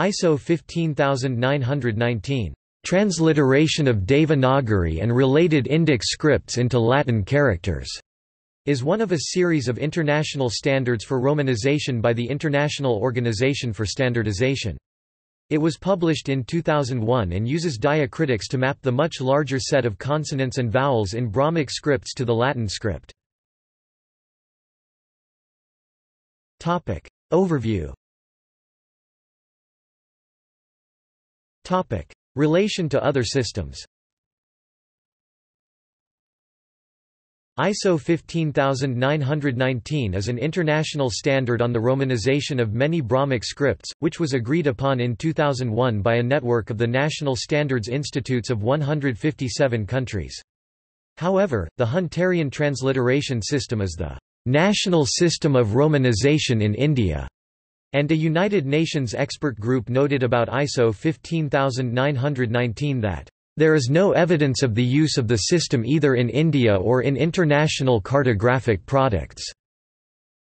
ISO 15919. Transliteration of Devanagari and related Indic scripts into Latin characters is one of a series of international standards for romanization by the International Organization for Standardization. It was published in 2001 and uses diacritics to map the much larger set of consonants and vowels in Brahmic scripts to the Latin script. Overview Relation to other systems. ISO 15919 is an international standard on the romanization of many Brahmic scripts, which was agreed upon in 2001 by a network of the National Standards Institutes of 157 countries. However, the Hunterian transliteration system is the national system of romanization in India, and a United Nations expert group noted about ISO 15919 that there is no evidence of the use of the system either in India or in international cartographic products.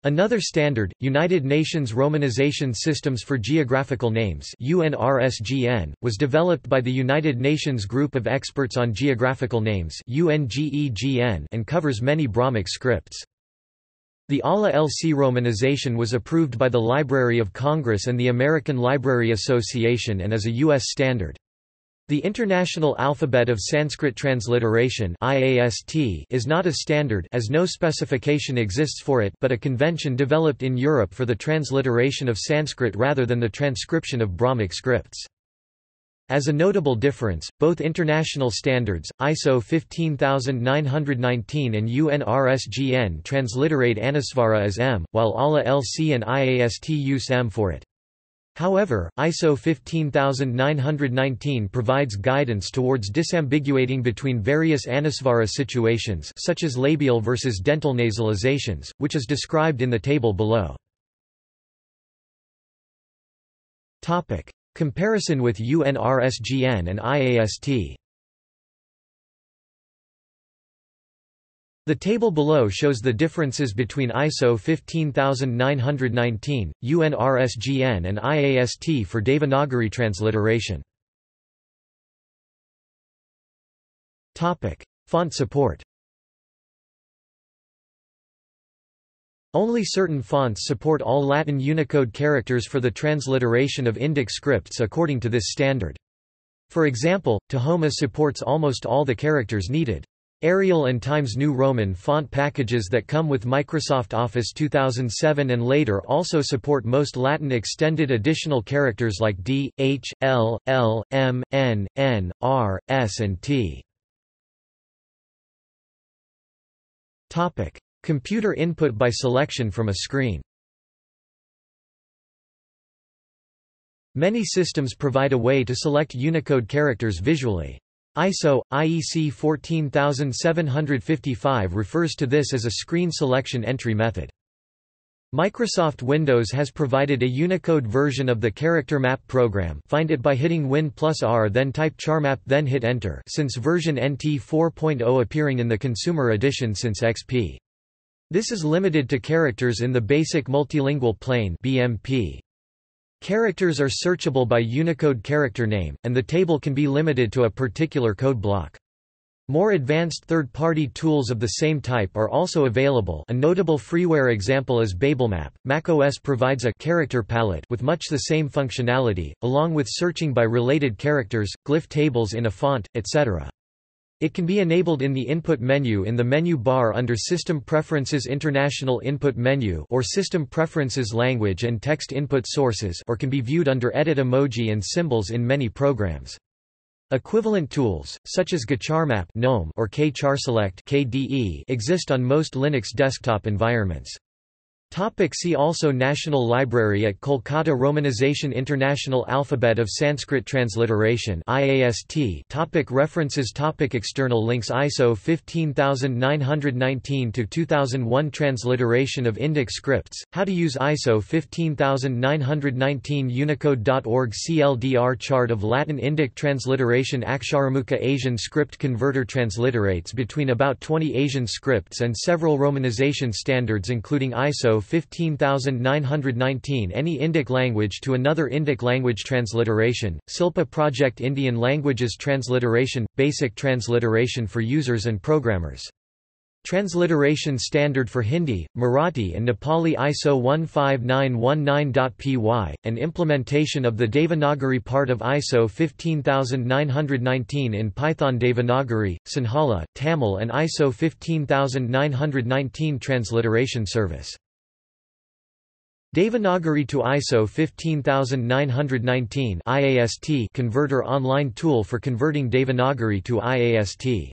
Another standard, United Nations Romanization Systems for Geographical Names UNRSGN, was developed by the United Nations Group of Experts on Geographical Names UNGEGN and covers many Brahmic scripts. The ALA LC romanization was approved by the Library of Congress and the American Library Association and is a U.S. standard. The International Alphabet of Sanskrit Transliteration is not a standard as no specification exists for it but a convention developed in Europe for the transliteration of Sanskrit rather than the transcription of Brahmic scripts. As a notable difference, both international standards, ISO 15919 and UNRSGN transliterate Anusvara as M, while ALA LC and IAST use M for it. However, ISO 15919 provides guidance towards disambiguating between various anusvara situations such as labial versus dental nasalizations, which is described in the table below. Comparison with UNRSGN and IAST The table below shows the differences between ISO 15919, UNRSGN and IAST for Devanagari transliteration. Font support Only certain fonts support all Latin Unicode characters for the transliteration of Indic scripts according to this standard. For example, Tahoma supports almost all the characters needed. Arial and Times New Roman font packages that come with Microsoft Office 2007 and later also support most Latin extended additional characters like D, H, L, L, M, N, N, R, S and T. Computer input by selection from a screen Many systems provide a way to select Unicode characters visually. ISO, IEC 14755 refers to this as a screen selection entry method. Microsoft Windows has provided a Unicode version of the character map program find it by hitting Win plus R then type charmap then hit enter since version NT 4.0 appearing in the consumer edition since XP. This is limited to characters in the Basic Multilingual Plane BMP. Characters are searchable by Unicode character name, and the table can be limited to a particular code block. More advanced third-party tools of the same type are also available a notable freeware example is BabelMap. macOS provides a character palette with much the same functionality, along with searching by related characters, glyph tables in a font, etc. It can be enabled in the input menu in the menu bar under System Preferences International Input Menu or System Preferences Language and Text Input Sources or can be viewed under Edit Emoji and Symbols in many programs. Equivalent tools, such as GCharmap or KCharSelect KDE exist on most Linux desktop environments. Topic see also National Library at Kolkata Romanization International Alphabet of Sanskrit Transliteration IAST topic References topic External links ISO 15919-2001 Transliteration of Indic scripts, How to use ISO 15919 Unicode.org CLDR Chart of Latin Indic transliteration Aksharamukha Asian script converter transliterates between about 20 Asian scripts and several romanization standards including ISO 15919 Any Indic language to another Indic language transliteration, Silpa Project Indian Languages Transliteration – Basic transliteration for users and programmers Transliteration standard for Hindi, Marathi and Nepali ISO 15919.py, and implementation of the Devanagari part of ISO 15919 in Python Devanagari, Sinhala, Tamil and ISO 15919 transliteration service. Devanagari to ISO 15919 IAST converter online tool for converting Devanagari to IAST